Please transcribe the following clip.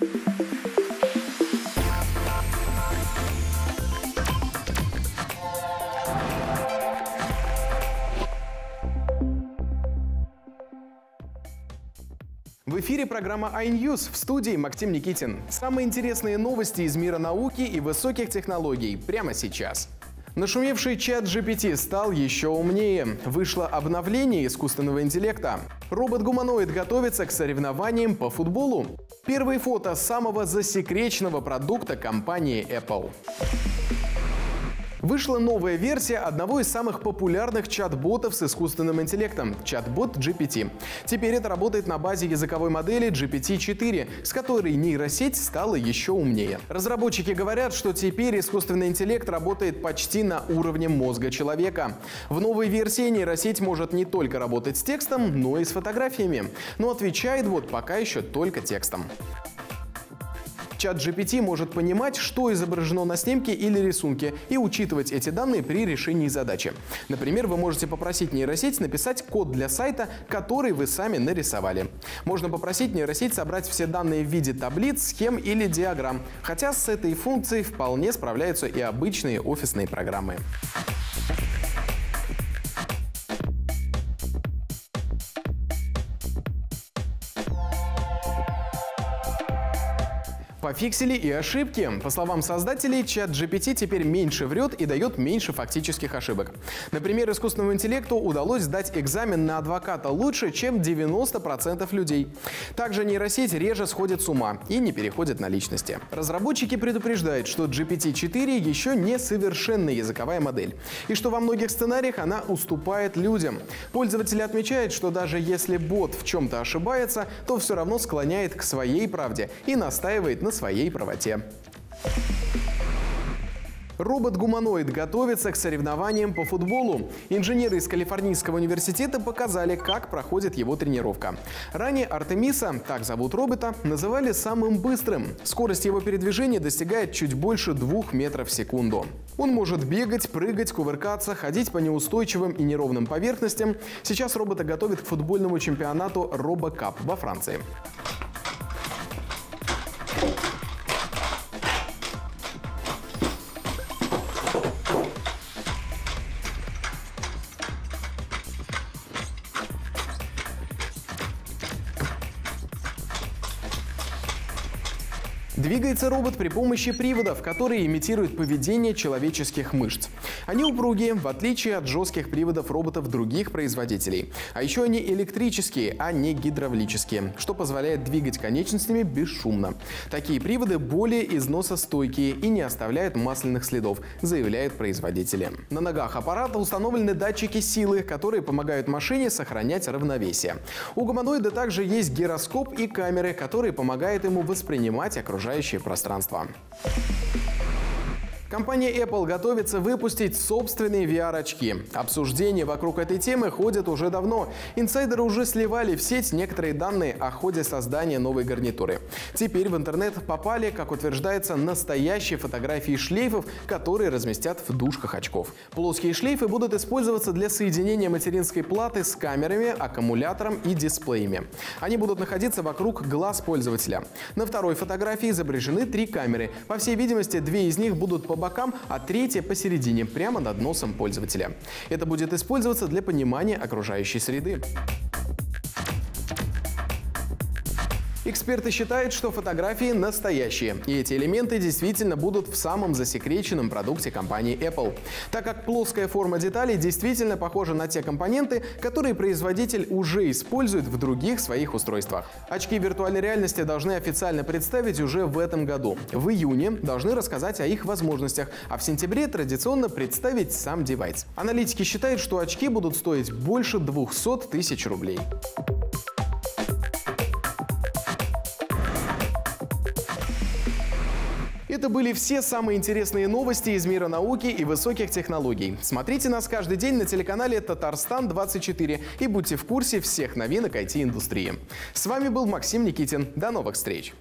В эфире программа iNews в студии Максим Никитин. Самые интересные новости из мира науки и высоких технологий прямо сейчас. Нашумевший чат GPT стал еще умнее. Вышло обновление искусственного интеллекта. Робот-гуманоид готовится к соревнованиям по футболу. Первые фото самого засекреченного продукта компании Apple. Вышла новая версия одного из самых популярных чат-ботов с искусственным интеллектом – чат-бот GPT. Теперь это работает на базе языковой модели GPT-4, с которой нейросеть стала еще умнее. Разработчики говорят, что теперь искусственный интеллект работает почти на уровне мозга человека. В новой версии нейросеть может не только работать с текстом, но и с фотографиями. Но отвечает вот пока еще только текстом. Чат GPT может понимать, что изображено на снимке или рисунке и учитывать эти данные при решении задачи. Например, вы можете попросить нейросеть написать код для сайта, который вы сами нарисовали. Можно попросить нейросеть собрать все данные в виде таблиц, схем или диаграмм, хотя с этой функцией вполне справляются и обычные офисные программы. Пофиксили и ошибки. По словам создателей, чат GPT теперь меньше врет и дает меньше фактических ошибок. Например, искусственному интеллекту удалось сдать экзамен на адвоката лучше, чем 90% людей. Также нейросеть реже сходит с ума и не переходит на личности. Разработчики предупреждают, что GPT-4 еще не совершенная языковая модель, и что во многих сценариях она уступает людям. Пользователи отмечают, что даже если бот в чем-то ошибается, то все равно склоняет к своей правде и настаивает на своей правоте. Робот-гуманоид готовится к соревнованиям по футболу. Инженеры из Калифорнийского университета показали, как проходит его тренировка. Ранее Артемиса, так зовут робота, называли самым быстрым. Скорость его передвижения достигает чуть больше двух метров в секунду. Он может бегать, прыгать, кувыркаться, ходить по неустойчивым и неровным поверхностям. Сейчас робота готовят к футбольному чемпионату RoboCup во Франции. Двигается робот при помощи приводов, которые имитируют поведение человеческих мышц. Они упругие, в отличие от жестких приводов роботов других производителей. А еще они электрические, а не гидравлические, что позволяет двигать конечностями бесшумно. Такие приводы более износостойкие и не оставляют масляных следов, заявляют производители. На ногах аппарата установлены датчики силы, которые помогают машине сохранять равновесие. У гуманоида также есть гироскоп и камеры, которые помогают ему воспринимать окружающее окружающее пространство. Компания Apple готовится выпустить собственные VR-очки. Обсуждения вокруг этой темы ходят уже давно. Инсайдеры уже сливали в сеть некоторые данные о ходе создания новой гарнитуры. Теперь в интернет попали, как утверждается, настоящие фотографии шлейфов, которые разместят в дужках очков. Плоские шлейфы будут использоваться для соединения материнской платы с камерами, аккумулятором и дисплеями. Они будут находиться вокруг глаз пользователя. На второй фотографии изображены три камеры. По всей видимости, две из них будут по бокам, а третья посередине, прямо над носом пользователя. Это будет использоваться для понимания окружающей среды. Эксперты считают, что фотографии настоящие, и эти элементы действительно будут в самом засекреченном продукте компании Apple. Так как плоская форма деталей действительно похожа на те компоненты, которые производитель уже использует в других своих устройствах. Очки виртуальной реальности должны официально представить уже в этом году. В июне должны рассказать о их возможностях, а в сентябре традиционно представить сам девайс. Аналитики считают, что очки будут стоить больше 200 тысяч рублей. Это были все самые интересные новости из мира науки и высоких технологий. Смотрите нас каждый день на телеканале Татарстан-24 и будьте в курсе всех новинок IT-индустрии. С вами был Максим Никитин. До новых встреч!